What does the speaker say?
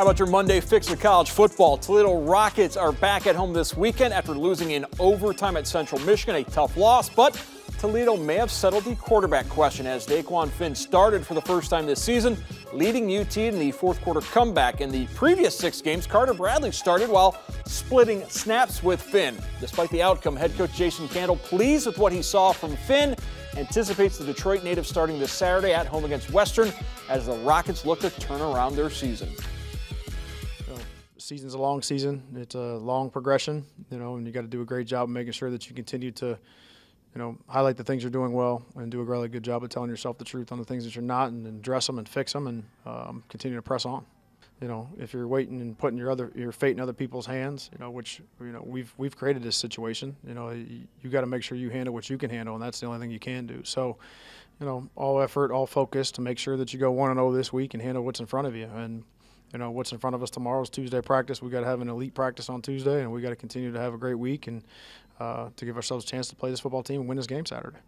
How about your Monday fix of college football? Toledo Rockets are back at home this weekend after losing in overtime at Central Michigan, a tough loss, but Toledo may have settled the quarterback question as Dequan Finn started for the first time this season, leading UT in the fourth quarter comeback. In the previous six games, Carter Bradley started while splitting snaps with Finn. Despite the outcome, head coach Jason Candle pleased with what he saw from Finn anticipates the Detroit native starting this Saturday at home against Western as the Rockets look to turn around their season. Season's a long season. It's a long progression, you know, and you got to do a great job of making sure that you continue to you know, highlight the things you're doing well and do a really good job of telling yourself the truth on the things that you're not and address them and fix them and um, continue to press on. You know, if you're waiting and putting your other your fate in other people's hands, you know, which you know we've we've created this situation. You know, you, you got to make sure you handle what you can handle, and that's the only thing you can do. So, you know, all effort, all focus to make sure that you go one and zero oh this week and handle what's in front of you. And you know what's in front of us tomorrow is Tuesday practice. We got to have an elite practice on Tuesday, and we got to continue to have a great week and uh, to give ourselves a chance to play this football team and win this game Saturday.